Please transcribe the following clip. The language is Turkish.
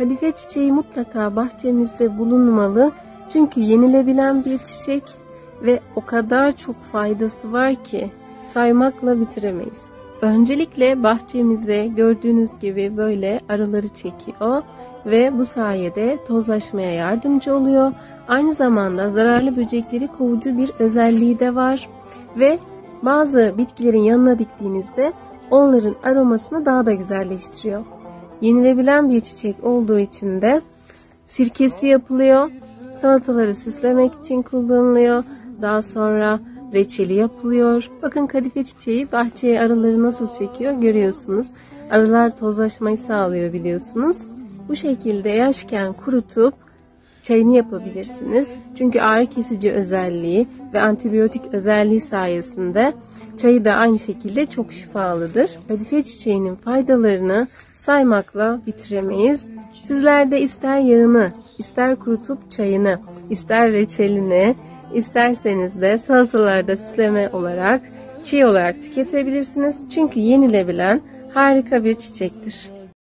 kadife çiçeği mutlaka bahçemizde bulunmalı. Çünkü yenilebilen bir çiçek ve o kadar çok faydası var ki saymakla bitiremeyiz. Öncelikle bahçemize gördüğünüz gibi böyle arıları çekiyor ve bu sayede tozlaşmaya yardımcı oluyor. Aynı zamanda zararlı böcekleri kovucu bir özelliği de var ve bazı bitkilerin yanına diktiğinizde onların aromasını daha da güzelleştiriyor. Yenilebilen bir çiçek olduğu için de sirkesi yapılıyor, salataları süslemek için kullanılıyor. Daha sonra reçeli yapılıyor. Bakın kadife çiçeği bahçeye arıları nasıl çekiyor görüyorsunuz. Arılar tozlaşmayı sağlıyor biliyorsunuz. Bu şekilde yaşken kurutup çayını yapabilirsiniz. Çünkü ağrı kesici özelliği ve antibiyotik özelliği sayesinde çayı da aynı şekilde çok şifalıdır. Kadife çiçeğinin faydalarını saymakla bitiremeyiz. Sizler de ister yağını, ister kurutup çayını, ister reçelini, isterseniz de salatalarda süsleme olarak, çiğ olarak tüketebilirsiniz. Çünkü yenilebilen harika bir çiçektir.